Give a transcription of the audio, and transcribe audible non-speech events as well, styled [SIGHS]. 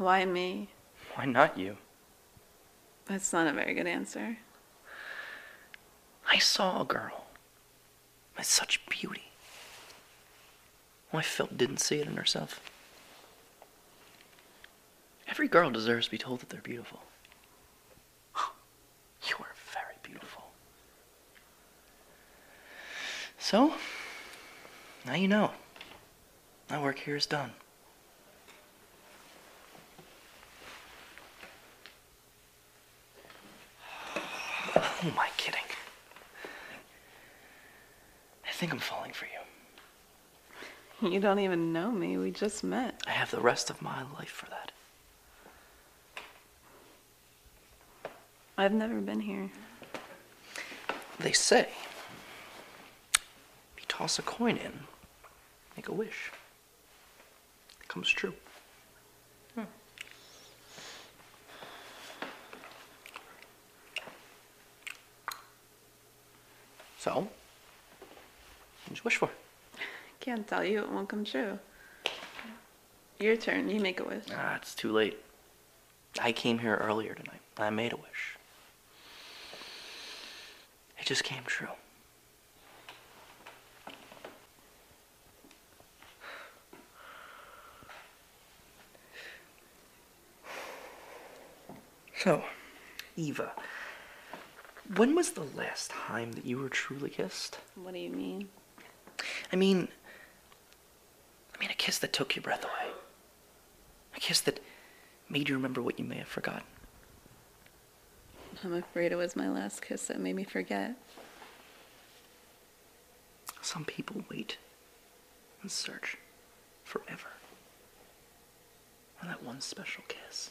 Why me? Why not you? That's not a very good answer. I saw a girl with such beauty. Well, I felt didn't see it in herself. Every girl deserves to be told that they're beautiful. [GASPS] You are very beautiful. So, now you know. My work here is done. Who am I kidding? I think I'm falling for you. You don't even know me. We just met. I have the rest of my life for that. I've never been here. They say if you toss a coin in, make a wish. It comes true. So, what'd you wish for? Can't tell you. It won't come true. Your turn. You make a wish. Ah, it's too late. I came here earlier tonight. I made a wish. It just came true. [SIGHS] So, Eva, when was the last time that you were truly kissed? What do you mean? I mean, I mean a kiss that took your breath away. A kiss that made you remember what you may have forgotten. I'm afraid it was my last kiss that made me forget. Some people wait and search forever for that one special kiss.